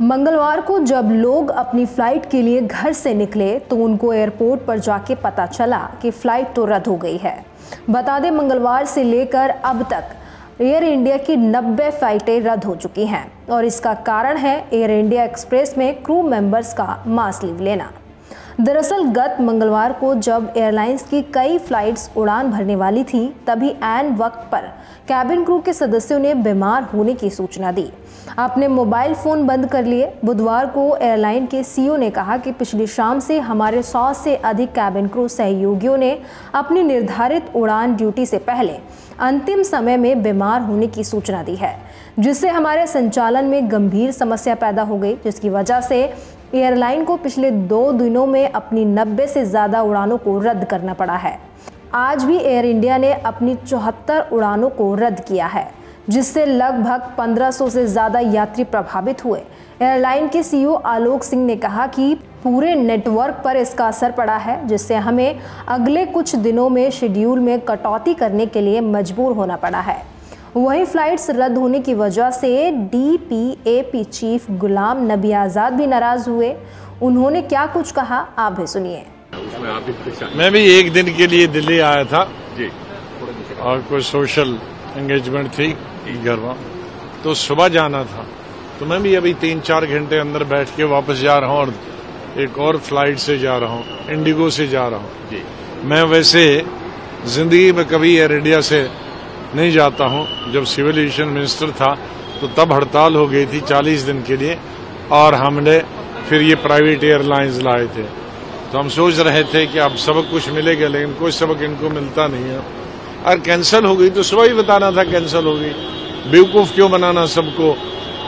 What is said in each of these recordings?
मंगलवार को जब लोग अपनी फ़्लाइट के लिए घर से निकले तो उनको एयरपोर्ट पर जाके पता चला कि फ़्लाइट तो रद्द हो गई है। बता दें, मंगलवार से लेकर अब तक एयर इंडिया की 90 फ्लाइटें रद्द हो चुकी हैं और इसका कारण है एयर इंडिया एक्सप्रेस में क्रू मेंबर्स का मास्क लीव लेना। दरअसल गत मंगलवार को जब एयरलाइंस की कई फ्लाइट्स उड़ान भरने वाली थी, तभी एन वक्त पर कैबिन क्रू के सदस्यों ने बीमार होने की सूचना दी। अपने मोबाइल फ़ोन बंद कर लिए। बुधवार को एयरलाइन के सीईओ ने कहा कि पिछली शाम से हमारे सौ से अधिक कैबिन क्रू सहयोगियों ने अपनी निर्धारित उड़ान ड्यूटी से पहले अंतिम समय में बीमार होने की सूचना दी है, जिससे हमारे संचालन में गंभीर समस्या पैदा हो गई, जिसकी वजह से एयरलाइन को पिछले दो दिनों में अपनी 90 से ज़्यादा उड़ानों को रद्द करना पड़ा है। आज भी एयर इंडिया ने अपनी चौहत्तर उड़ानों को रद्द किया है, जिससे लगभग 1500 से ज़्यादा यात्री प्रभावित हुए। एयरलाइन के सीईओ आलोक सिंह ने कहा कि पूरे नेटवर्क पर इसका असर पड़ा है, जिससे हमें अगले कुछ दिनों में शेड्यूल में कटौती करने के लिए मजबूर होना पड़ा है। वहीं फ्लाइट्स रद्द होने की वजह से डीपीएपी चीफ गुलाम नबी आज़ाद भी नाराज़ हुए। उन्होंने क्या कुछ कहा आप भी सुनिए। मैं भी एक दिन के लिए दिल्ली आया था। जी। और कोई सोशल एंगेजमेंट थी घर तो सुबह जाना था। तो मैं भी अभी तीन चार घंटे अंदर बैठ के वापस जा रहा हूँ और एक और फ़्लाइट से जा रहा हूँ इंडिगो से जा रहा हूँ। मैं वैसे ज़िंदगी में कभी एयर इंडिया से नहीं जाता हूँ। जब सिविल एविएशन मिनिस्टर था तो तब हड़ताल हो गई थी 40 दिन के लिए, और हमने फिर ये प्राइवेट एयरलाइंस लाए थे। तो हम सोच रहे थे कि अब सबक कुछ मिलेगा, लेकिन कोई सबक इनको मिलता नहीं है। और कैंसिल हो गई तो सुबह ही बताना था कैंसिल हो गई। बेवकूफ़ क्यों बनाना सबको?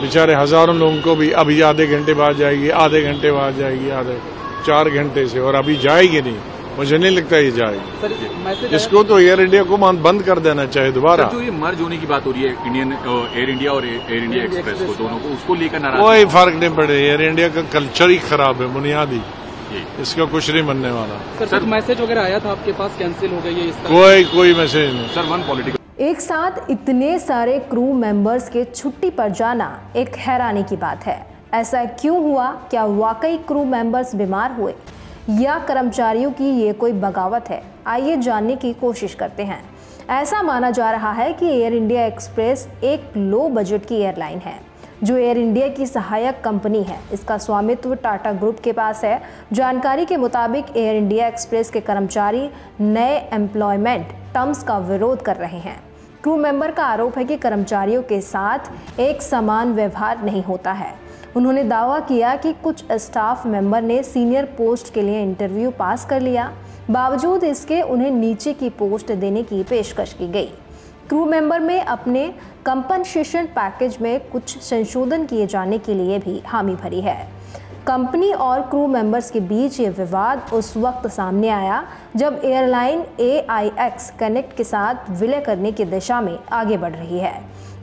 बेचारे हज़ारों लोगों को भी अभी आधे घंटे बाद जाएगी, आधे घंटे बाद जाएगी, आधे, चार घंटे से, और अभी जाएगी नहीं। मुझे नहीं लगता ये जाएगी इसको तो एयर इंडिया को बंद कर देना चाहिए दोबारा। जो ये मर्ज होने की बात हो रही है इंडियन एयर इंडिया और एयर इंडिया एक्सप्रेस को दोनों को। उसको लेकर नाराज़ कोई फ़र्क नहीं पड़े एयर इंडिया का कल्चर ही खराब है बुनियादी। इसका कुछ नहीं बनने वाला। सर सर- मैसेज वगैरह आया था आपके पास कैंसिल हो गई है कोई कोई मैसेज नहीं। सर वन पॉलिटिकल एक साथ इतने सारे क्रू मेंबर्स के छुट्टी पर जाना एक हैरानी की बात है। ऐसा क्यों हुआ? क्या वाकई क्रू मेंबर्स बीमार हुए? या कर्मचारियों की ये कोई बगावत है? आइए जानने की कोशिश करते हैं। ऐसा माना जा रहा है कि एयर इंडिया एक्सप्रेस एक लो बजट की एयरलाइन है, जो एयर इंडिया की सहायक कंपनी है। इसका स्वामित्व टाटा ग्रुप के पास है। जानकारी के मुताबिक एयर इंडिया एक्सप्रेस के कर्मचारी नए एम्प्लॉयमेंट टर्म्स का विरोध कर रहे हैं। क्रू मेंबर का आरोप है कि कर्मचारियों के साथ एक समान व्यवहार नहीं होता है। उन्होंने दावा किया कि कुछ स्टाफ मेंबर ने सीनियर पोस्ट के लिए इंटरव्यू पास कर लिया। बावजूद इसके उन्हें नीचे की पोस्ट देने की पेशकश की गई। क्रू मेंबर में अपने कंपनसेशन पैकेज में कुछ संशोधन किए जाने के लिए भी हामी भरी है। कंपनी और क्रू मेंबर्स के बीच ये विवाद उस वक्त सामने आया, जब airline A I X connect के साथ विलय करने की दिशा में आगे बढ़ रही है।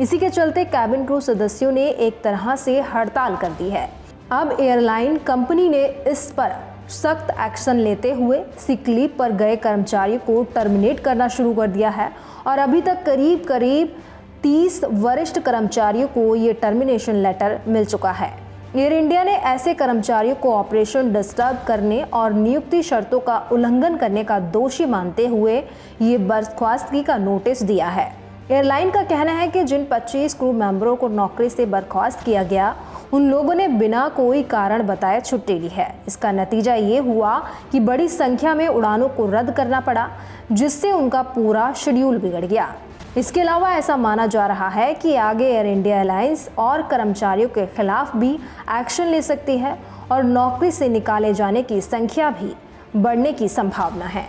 इसी के चलते कैबिन क्रू सदस्यों ने एक तरह से हड़ताल कर दी है। अब एयरलाइन कंपनी ने इस पर सख्त एक्शन लेते हुए सिक लीव पर गए कर्मचारियों को टर्मिनेट करना शुरू कर दिया है और अभी तक करीब करीब 30 वरिष्ठ कर्मचारियों को ये टर्मिनेशन लेटर मिल चुका है। एयर इंडिया ने ऐसे कर्मचारियों को ऑपरेशन डिस्टर्ब करने और नियुक्ति शर्तों का उल्लंघन करने का दोषी मानते हुए ये बर्खास्तगी का नोटिस दिया है। एयरलाइन का कहना है कि जिन 25 क्रू मेंबरों को नौकरी से बर्खास्त किया गया, उन लोगों ने बिना कोई कारण बताए छुट्टी ली है। इसका नतीजा ये हुआ कि बड़ी संख्या में उड़ानों को रद्द करना पड़ा, जिससे उनका पूरा शेड्यूल बिगड़ गया। इसके अलावा ऐसा माना जा रहा है कि आगे एयर इंडिया एयरलाइंस और कर्मचारियों के खिलाफ भी एक्शन ले सकती है और नौकरी से निकाले जाने की संख्या भी बढ़ने की संभावना है।